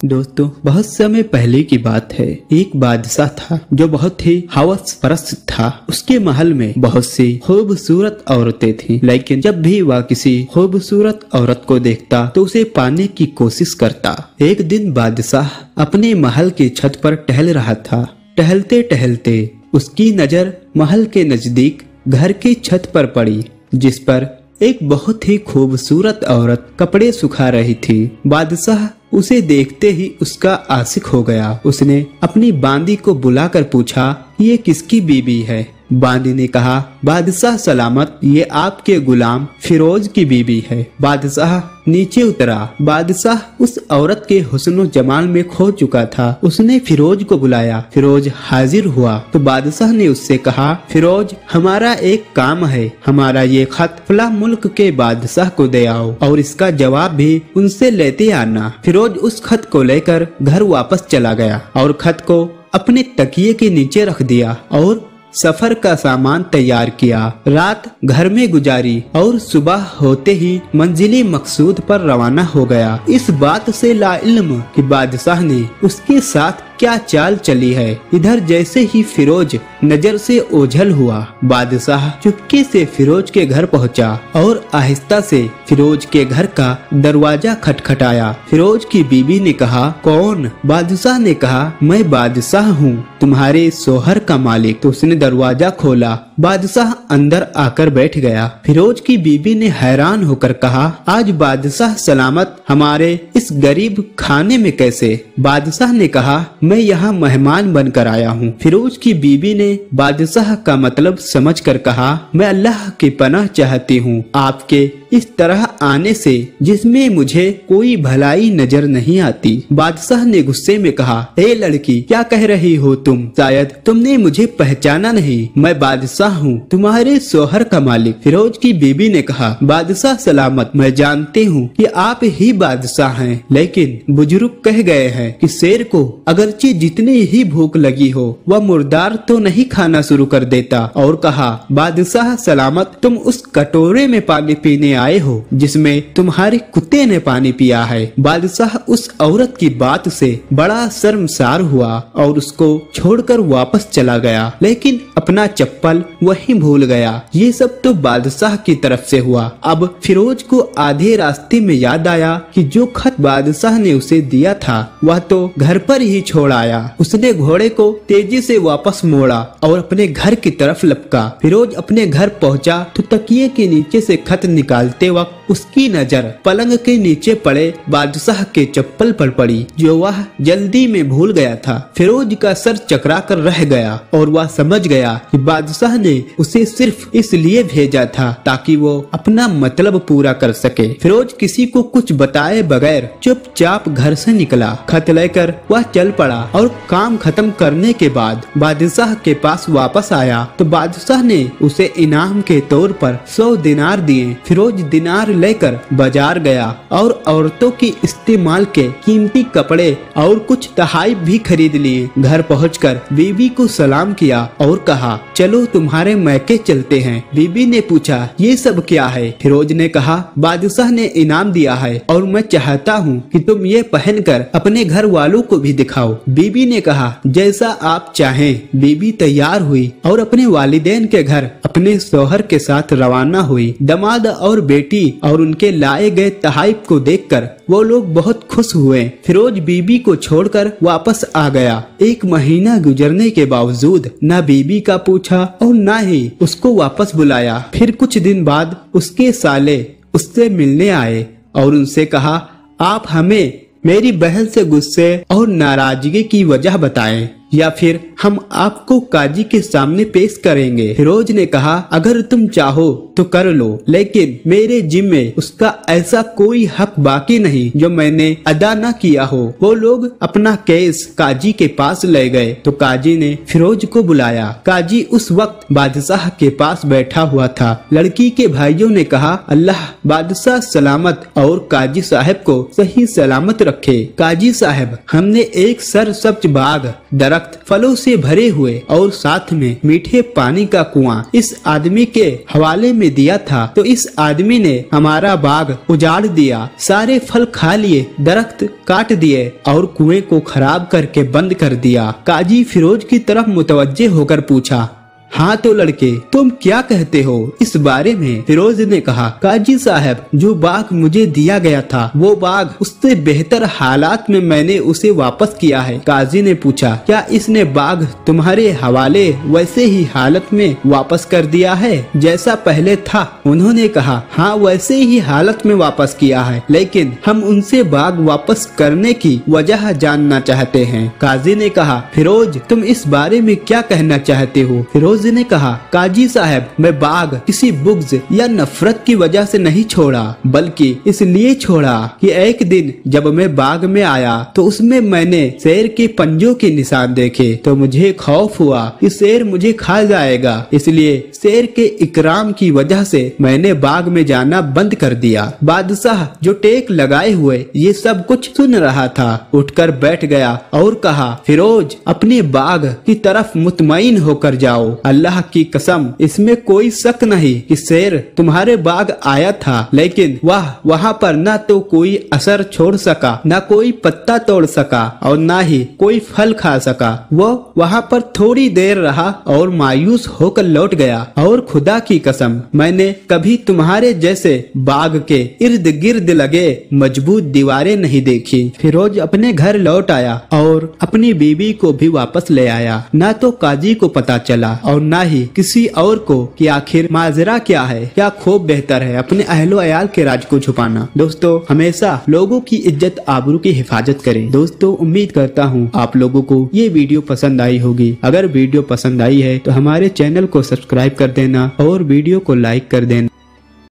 दोस्तों, बहुत समय पहले की बात है। एक बादशाह था जो बहुत ही हवस परस्त था। उसके महल में बहुत सी खूबसूरत औरतें थीं। लेकिन जब भी वह किसी खूबसूरत औरत को देखता तो उसे पाने की कोशिश करता। एक दिन बादशाह अपने महल की छत पर टहल रहा था। टहलते टहलते उसकी नज़र महल के नज़दीक घर की छत पर पड़ी, जिस पर एक बहुत ही खूबसूरत औरत कपड़े सुखा रही थी। बादशाह उसे देखते ही उसका आशिक हो गया। उसने अपनी बांदी को बुलाकर पूछा, ये किसकी बीबी है? बांदी ने कहा, बादशाह सलामत, ये आपके गुलाम फिरोज की बीबी है। बादशाह नीचे उतरा। बादशाह उस औरत के हुस्न जमाल में खो चुका था। उसने फिरोज को बुलाया। फिरोज हाजिर हुआ। तो बादशाह ने उससे कहा, फिरोज, हमारा एक काम है। हमारा ये खत फला मुल्क के बादशाह को दे आओ और इसका जवाब भी उनसे लेते आना। फिरोज उस खत को लेकर घर वापस चला गया और खत को अपने तकिए के नीचे रख दिया और सफ़र का सामान तैयार किया। रात घर में गुजारी और सुबह होते ही मंजिली मकसूद पर रवाना हो गया। इस बात से ला इल्म कि बादशाह ने उसके साथ क्या चाल चली है? इधर जैसे ही फिरोज नज़र से ओझल हुआ, बादशाह चुपके से फिरोज के घर पहुँचा और आहिस्ता से फिरोज के घर का दरवाज़ा खटखटाया। फिरोज की बीबी ने कहा, कौन? बादशाह ने कहा, मैं बादशाह हूँ, तुम्हारे सोहर का मालिक। तो उसने दरवाज़ा खोला। बादशाह अंदर आकर बैठ गया। फिरोज की बीबी ने हैरान होकर कहा, आज बादशाह सलामत? हमारे इस गरीब खाने में कैसे? बादशाह ने कहा, मैं यहाँ मेहमान बनकर आया हूँ। फिरोज की बीबी ने बादशाह का मतलब समझ कर कहा, मैं अल्लाह की पनाह चाहती हूँ। आपके इस तरह आने से जिसमें मुझे कोई भलाई नज़र नहीं आती। बादशाह ने गुस्से में कहा ए लड़की, क्या कह रही हो तुम? शायद तुमने मुझे पहचाना नहीं। मैं बादशाह हूँ, तुम्हारे सोहर का मालिक। फिरोज की बीबी ने कहा, बादशाह सलामत, मैं जानती हूँ कि आप ही बादशाह हैं, लेकिन बुज़ुर्ग कह गए हैं कि शेर को अगरचे जितनी ही भूख लगी हो, वह मुर्दार तो नहीं खाना शुरू कर देता और कहा, बादशाह सलामत, तुम उस कटोरे में पानी पीने आए हो, जिसमें तुम्हारे कुत्ते ने पानी पिया है। बादशाह उस औरत की बात से बड़ा शर्मसार हुआ और उसको छोड़कर वापस चला गया। लेकिन अपना चप्पल वहीं भूल गया। ये सब तो बादशाह की तरफ़ से हुआ। अब फिरोज को आधे रास्ते में याद आया कि जो खत बादशाह ने उसे दिया था, वह तो घर पर ही छोड़ आया। उसने घोड़े को तेज़ी से वापस मोड़ा और अपने घर की तरफ़ लपका। फिरोज अपने घर पहुँचा। तो तकिए के नीचे से खत निकाल निकालते वक्त उसकी नज़र पलंग के नीचे पड़े बादशाह के चप्पल पर पड़ी, जो वह जल्दी में भूल गया था। फिरोज का सर चकरा कर रह गया और वह समझ गया कि बादशाह ने उसे सिर्फ़ इसलिए भेजा था ताकि वो अपना मतलब पूरा कर सके। फिरोज किसी को कुछ बताए बगैर चुपचाप घर से निकला। खत लेकर वह चल पड़ा और काम खत्म करने के बाद बादशाह के पास वापस आया। तो बादशाह ने उसे इनाम के तौर पर सौ दिनार दिए। फिरोज रोज दिनार लेकर बाज़ार गया और औरतों की इस्तेमाल के कीमती कपड़े और कुछ तहाइफ भी खरीद लिए। घर पहुंचकर बीबी को सलाम किया और कहा, चलो तुम्हारे मैके चलते हैं। बीबी ने पूछा, ये सब क्या है? फिरोज ने कहा, बादशाह ने इनाम दिया है और मैं चाहता हूँ कि तुम ये पहनकर अपने घर वालों को भी दिखाओ। बीबी ने कहा, जैसा आप चाहें। बीबी तैयार हुई और अपने वालिदेन के घर अपने सोहर के साथ रवाना हुई। दमाद और बेटी और उनके लाए गए तहाइफ को देखकर वो लोग बहुत खुश हुए। फिरोज बीबी को छोड़कर वापस आ गया। एक महीना गुजरने के बावजूद न बीबी का पूछा और न ही उसको वापस बुलाया। फिर कुछ दिन बाद उसके साले उससे मिलने आए और उनसे कहा, आप हमें मेरी बहन से गुस्से और नाराज़गी की वजह बताएँ। या फिर हम आपको काजी के सामने पेश करेंगे। फिरोज ने कहा, अगर तुम चाहो तो कर लो, लेकिन मेरे जिम्मे उसका ऐसा कोई हक बाकी नहीं जो मैंने अदा न किया हो। वो लोग अपना केस काजी के पास ले गए तो काजी ने फिरोज को बुलाया। काजी उस वक्त बादशाह के पास बैठा हुआ था। लड़की के भाइयों ने कहा, अल्लाह बादशाह सलामत और काजी साहब को सही सलामत रखे। काजी साहब, हमने एक सर सब्ज बाग दरख्त दरख्त फलों से भरे हुए और साथ में मीठे पानी का कुआँ इस आदमी के हवाले में दिया था। तो इस आदमी ने हमारा बाग उजाड़ दिया, सारे फल खा लिए, दरख्त काट दिए और कुएँ को खराब करके बंद कर दिया। काजी फिरोज की तरफ़ मुतवजे होकर पूछा हाँ तो लड़के, तुम क्या कहते हो? इस बारे में फिरोज ने कहा, काजी साहब, जो बाघ मुझे दिया गया था, वो बाघ उससे बेहतर हालात में मैंने उसे वापस किया है। काजी ने पूछा, क्या इसने बाघ तुम्हारे हवाले वैसे ही हालत में वापस कर दिया है, जैसा पहले था? उन्होंने कहा हाँ वैसे ही हालत में वापस किया है, लेकिन हम उनसे बाघ वापस करने की वजह जानना चाहते है। काजी ने कहा, फिरोज, तुम इस बारे में क्या कहना चाहते हो? फिरोज फिरोज ने कहा, काजी साहब, मैं बाघ किसी बुग्ज या नफरत की वजह से नहीं छोड़ा, बल्कि इसलिए छोड़ा कि एक दिन जब मैं बाग में आया तो उसमें मैंने शेर के पंजों के निशान देखे तो मुझे खौफ हुआ कि शेर मुझे खा जाएगा। इसलिए शेर के इकराम की वजह से मैंने बाग में जाना बंद कर दिया। बादशाह जो टेक लगाए हुए, ये सब कुछ सुन रहा था। उठकर बैठ गया और कहा, फिरोज, अपने बाग की तरफ़ मुतमईन होकर जाओ। अल्लाह की कसम, इसमें कोई शक नहीं कि शेर तुम्हारे बाग आया था, लेकिन वह, वहाँ पर न तो कोई असर छोड़ सका, न कोई पत्ता तोड़ सका, और न ही कोई फल खा सका। वो वहाँ पर थोड़ी देर रहा और मायूस होकर लौट गया। और खुदा की कसम, मैंने कभी तुम्हारे जैसे बाग के इर्द गिर्द लगे मज़बूत दीवारें नहीं देखी। फिरोज अपने घर लौट आया और अपनी बीबी को भी वापस ले आया। न तो काजी को पता चला और और न ही किसी और को कि आखिर माजरा क्या है? क्या खूब बेहतर है अपने अहलो अयाल के राज को छुपाना? दोस्तों, हमेशा लोगों की इज़्ज़त आबरू की हिफाजत करें। दोस्तों, उम्मीद करता हूँ आप लोगों को ये वीडियो पसंद आई होगी। अगर वीडियो पसंद आई है तो हमारे चैनल को सब्सक्राइब कर देना और वीडियो को लाइक कर देना।